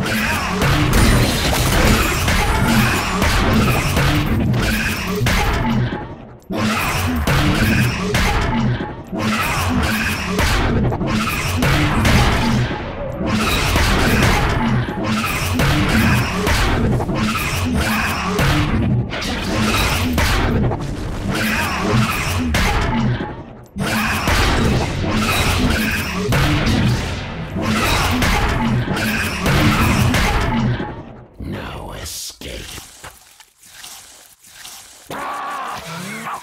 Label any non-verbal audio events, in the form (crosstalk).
Yeah. (laughs)